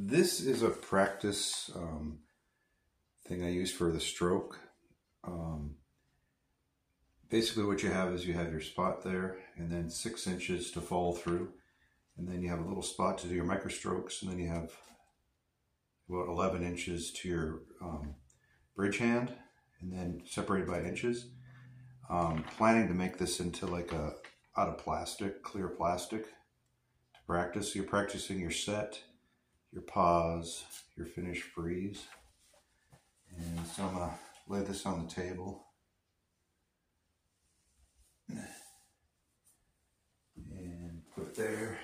this is a practice um, thing I use for the stroke. Um, basically what you have is you have your spot there and then six inches to fall through. And then you have a little spot to do your microstrokes and then you have about 11 inches to your um, bridge hand and then separated by inches. Um, planning to make this into like a out of plastic, clear plastic to practice. You're practicing your set, your pause, your finish freeze. And so I'm gonna lay this on the table. And put it there.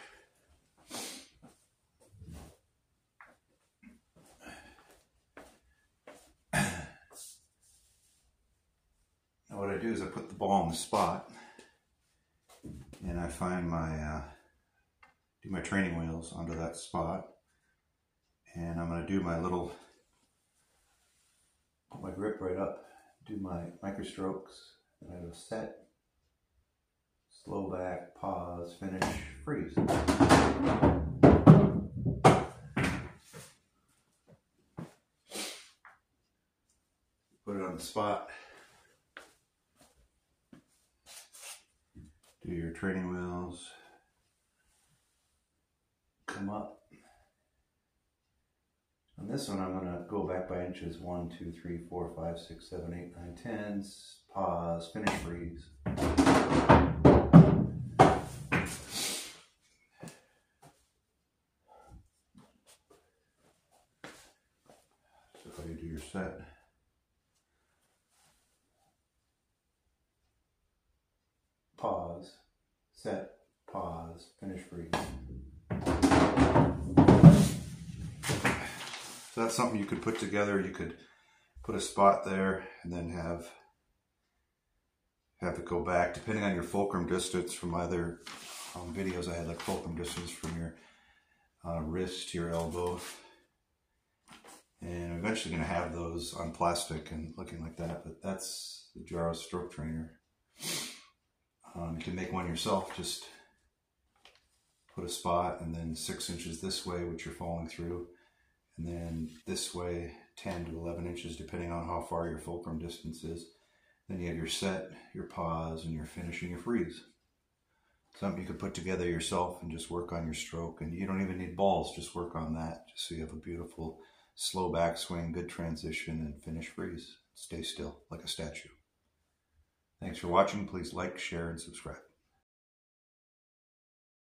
Now what I do is I put the ball on the spot and I find my, uh, do my training wheels onto that spot going to do my little, put my grip right up, do my micro strokes, and I go set, slow back, pause, finish, freeze. Put it on the spot. Do your training wheels. Come up. On this one, I'm going to go back by inches. One, two, three, four, five, six, seven, eight, nine, tens. Pause, finish, freeze. So how you do your set. Pause, set, pause, finish, freeze. So that's something you could put together. You could put a spot there and then have have it go back depending on your fulcrum distance from other um, videos I had like fulcrum distance from your uh, wrist to your elbow. And I'm eventually going to have those on plastic and looking like that but that's the Jaros stroke trainer. Um, you can make one yourself. Just put a spot and then six inches this way which you're falling through and then this way 10 to 11 inches depending on how far your fulcrum distance is. Then you have your set, your pause, and your finish and your freeze. Something you could put together yourself and just work on your stroke. And you don't even need balls, just work on that. Just so you have a beautiful slow backswing, good transition, and finish freeze. Stay still like a statue. Thanks for watching. Please like, share, and subscribe.